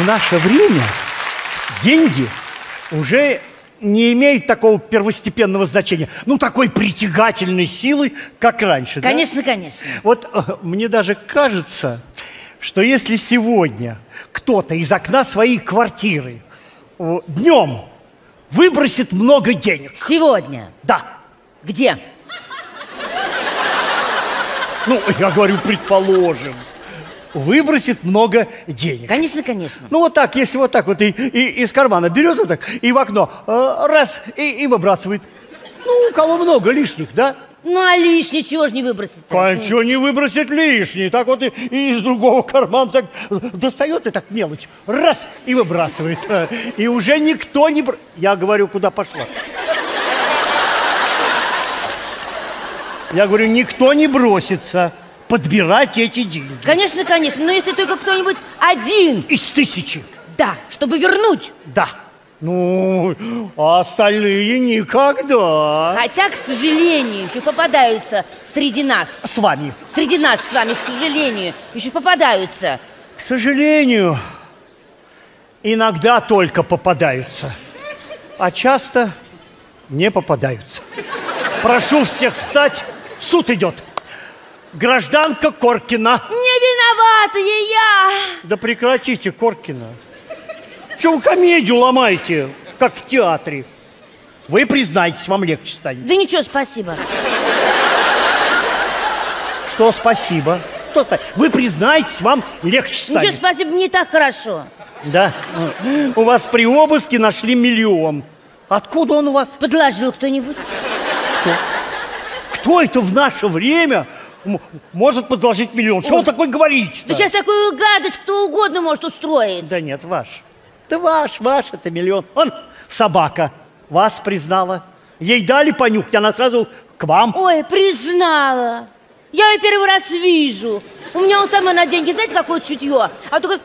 В наше время деньги уже не имеют такого первостепенного значения, ну, такой притягательной силы, как раньше. да? Конечно, конечно. Вот э, мне даже кажется, что если сегодня кто-то из окна своей квартиры днем выбросит много денег, Сегодня. да, Где? ну, я говорю, предположим, выбросит много денег. Конечно, конечно. Ну, вот так, если вот так вот и, и из кармана берет вот так и в окно э, раз и, и выбрасывает. Ну, у кого много лишних, да? Ну, а лишнее чего же не выбросить А ничего не выбросит лишний. Так вот и, и из другого кармана так достает и так мелочь. Раз и выбрасывает. Э, И уже никто не... бр- Я говорю, куда пошла. Я говорю, никто не бросится подбирать эти деньги. Конечно, конечно. Но если только кто-нибудь один, Из тысячи. да, чтобы вернуть. Да. Ну, а остальные никогда. Хотя, к сожалению, еще попадаются среди нас. С вами. Среди нас с вами, к сожалению, еще попадаются. К сожалению, иногда только попадаются, а часто не попадаются. Прошу всех встать, суд идет. Гражданка Коркина. Не виноватая я! Да прекратите, Коркина. Вы комедию ломаете, как в театре? Вы признаетесь, вам легче станет. Да ничего, спасибо. Что спасибо? Что спа- Вы признаетесь, вам легче Ничего, станет. спасибо, мне так хорошо. Да. У вас при обыске нашли миллион. Откуда он у вас? Подложил кто-нибудь? Кто это в наше время может подложить миллион? Что вы такое говорите? Да сейчас такую гадость кто угодно может устроить. Да нет, ваш. Да ваш, ваш это миллион. Он собака вас признала. Ей дали понюхать, она сразу к вам. Ой, признала. Я ее первый раз вижу. У меня у самой на деньги, знаете, какое чутье? А только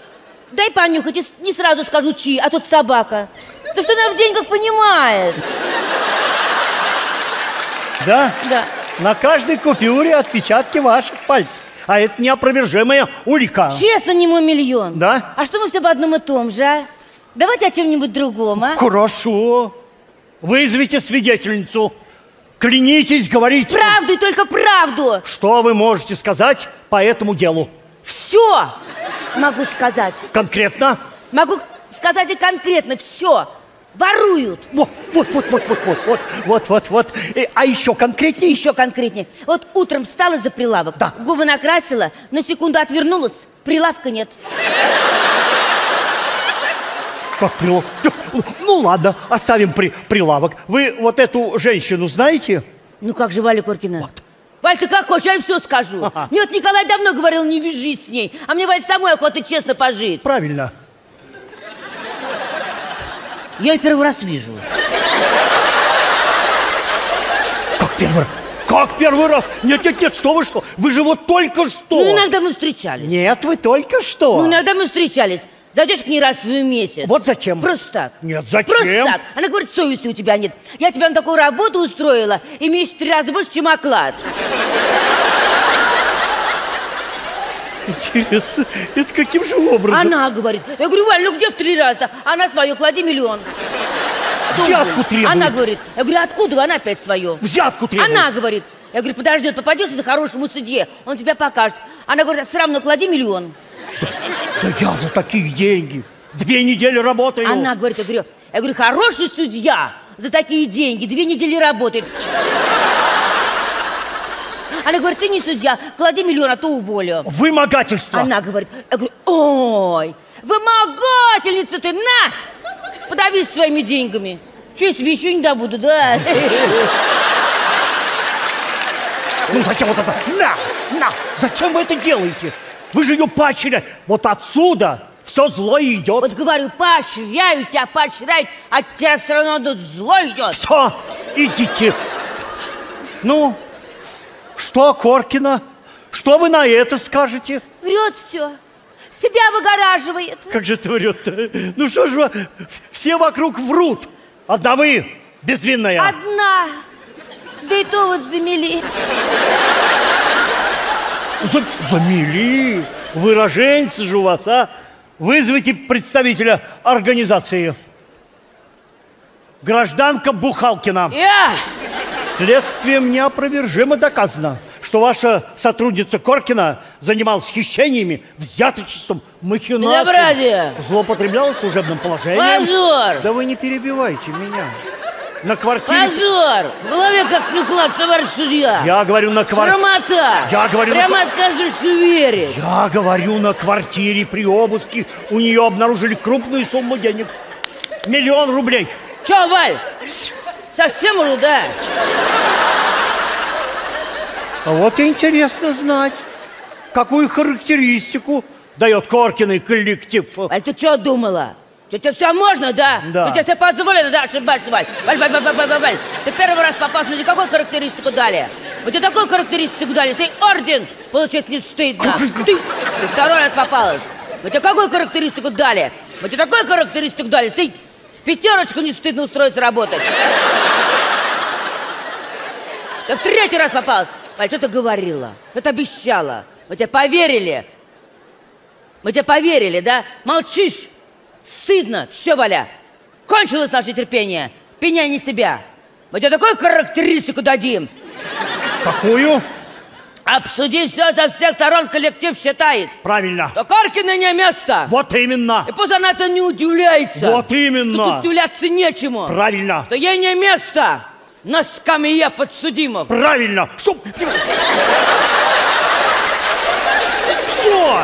дай понюхать, и не сразу скажу, чьи, а тут собака. Да что она в деньгах понимает? Да? Да. На каждой купюре отпечатки ваших пальцев. А это неопровержимая улика. Честно, не мой миллион. Да? А что мы все об одном и том же, а? Давайте о чем-нибудь другом, а? Хорошо. Вызовите свидетельницу. Клянитесь, говорите. Правду и только правду. Что вы можете сказать по этому делу? Все могу сказать. Конкретно? Могу сказать и конкретно все. Воруют. Вот, вот, вот, вот, вот, вот, вот, вот, вот, вот. Э, А еще конкретнее? Еще конкретнее. Вот утром встала за прилавок, Да. губы накрасила, на секунду отвернулась, прилавка нет. Как прилавок? Ну ладно, оставим при, прилавок. Вы вот эту женщину знаете? Ну как же Валя Коркина? Валь, ты как хочешь, я ей все скажу. Ага. Мне вот Николай давно говорил, не вяжись с ней. А мне, Валь, самой охота честно пожить. Правильно. Я ее первый раз вижу. Как первый раз? Как первый раз? Нет, нет, нет, что вы что? Вы же вот только что. Ну, иногда мы встречались. Нет, вы только что. Ну, иногда мы встречались. Зайдешь к ней раз в месяц. Вот зачем? Просто так. Нет, зачем? Просто так. Она говорит, совести у тебя нет. Я тебя на такую работу устроила, имеешь в три раза больше, чем оклад. Интересно, это каким же образом? Она говорит. Я говорю, Валь, ну где в три раза? Она свое, клади миллион. Взятку требует. Она говорит. Я говорю, откуда? Она опять свое. Взятку требует. Она говорит. Я говорю, подожди, попадешь ты хорошему судье, он тебя покажет. Она говорит, все равно клади миллион. Да я за такие деньги две недели работаю. Она говорит, я говорю, я говорю, хороший судья за такие деньги две недели работает. Она говорит, ты не судья, клади миллион, а то уволю. Вымогательство. Она говорит, я говорю, ой, вымогательница ты, на, подавись своими деньгами. Че я себе еще не добуду, да? Ну зачем вот это? На, на! Зачем вы это делаете? Вы же ее пачили. Вот отсюда все зло идет. Вот говорю, поощряю тебя, поощряют, а от тебя все равно зло идет. Все, идите. Ну, что, Коркина? Что вы на это скажете? Врет все, себя выгораживает. Как же это врет-то? Ну что же все вокруг врут. Одна вы, безвинная. Одна, да и то вот замели. За- замели. Выраженцы же у вас, а? Вызовите представителя организации. Гражданка Бухалкина. Я! Следствием неопровержимо доказано, что ваша сотрудница Коркина занималась хищениями, взяточеством, махинацией. Безобразие! Злоупотребляла служебным положением. Позор! Да вы не перебивайте меня. На квартире... Позор! В голове как клюклап, товарищ судья! Я говорю на квартире... Срамота! Я говорю, Прямо ну- отказываешься верить! Я говорю, на квартире при обыске у нее обнаружили крупную сумму денег. Миллион рублей. Че, Валь? Совсем да? А вот интересно знать, какую характеристику дает Коркиный коллектив. Валь, ты что думала? Тебе все можно, да? Да. Тебе все позволено, да, ошибаешься, Валь? Валь, Валь, Валь, Валь, Валь, Валь, Валь. Ты первый раз попался, но какую характеристику дали? Вот тебе такую характеристику дали, ты орден получить не стыдно. Ты, ты второй раз попалась. Вот тебе какую характеристику дали? Вот тебе такую характеристику дали, ты в пятерочку не стыдно устроиться работать. Ты в третий раз попалась. Валь, что ты говорила? Что ты обещала? Мы тебе поверили. Мы тебе поверили, да? Молчишь. Стыдно. Все, Валя. Кончилось наше терпение. Пеняй не себя. Мы тебе такую характеристику дадим. Какую? Обсуди все со всех сторон, коллектив считает. Правильно. Что Каркина не место. Вот именно. И пусть она-то не удивляется. Вот именно. Тут удивляться нечему. Правильно. Что ей не место на скамье подсудимых. Правильно. Что? Все.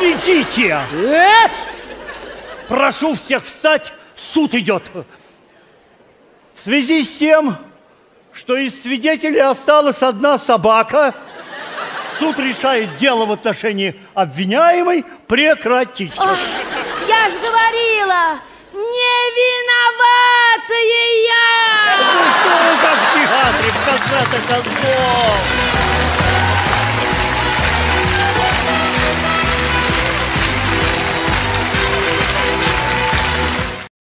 Идите. Э? Прошу всех встать. Суд идет. В связи с тем, что из свидетелей осталась одна собака, суд решает дело в отношении обвиняемой прекратить. Ах, я ж говорила, не виноватая